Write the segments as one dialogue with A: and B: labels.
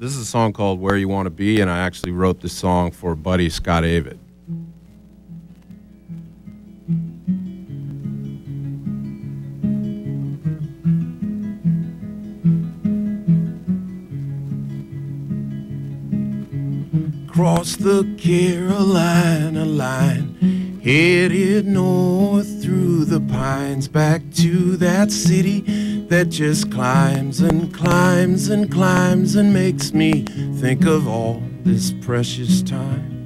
A: This is a song called Where You Want to Be, and I actually wrote this song for buddy Scott Avett. Cross the Carolina line, headed north through the pines, back to that city that just climbs and climbs and climbs and makes me think of all this precious time.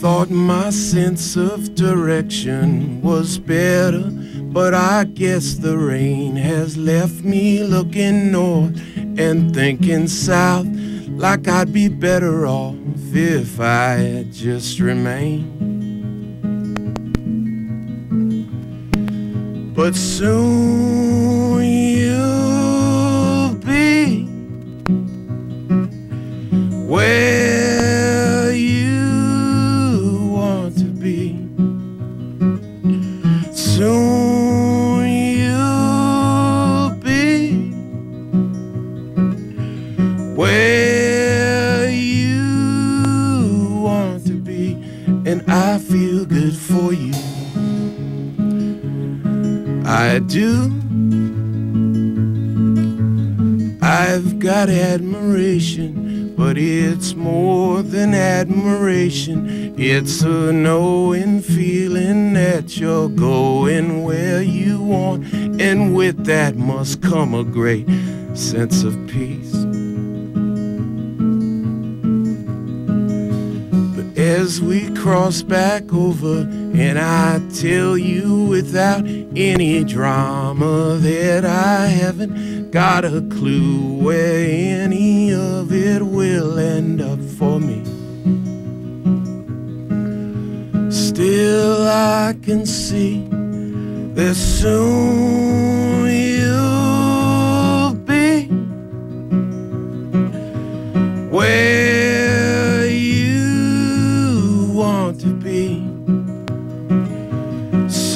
A: Thought my sense of direction was better, but I guess the rain has left me looking north and thinking south like I'd be better off if I had just remained. But soon and I feel good for you. I do. I've got admiration, but it's more than admiration. It's a knowing feeling that you're going where you want, and with that must come a great sense of peace. As we cross back over, and I tell you without any drama that I haven't got a clue where any of it will end up for me. Still, I can see that soon you'll be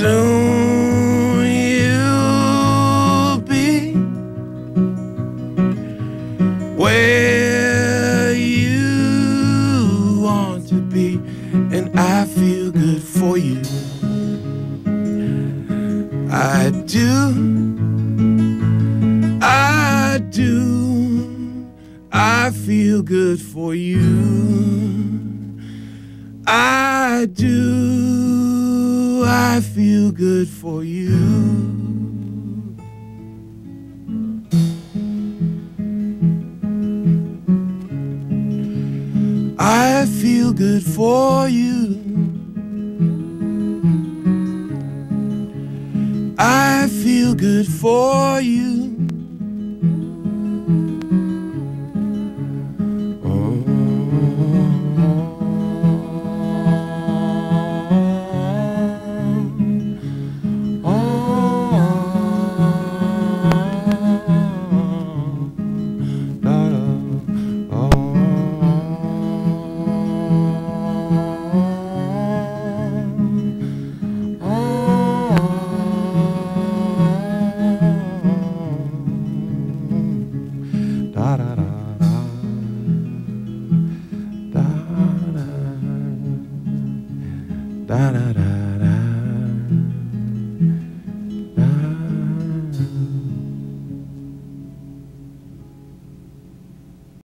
A: Soon you'll be where you want to be, and I feel good for you. I do, I do, I feel good for you. I do, I feel good for you. I feel good for you. I feel good for you.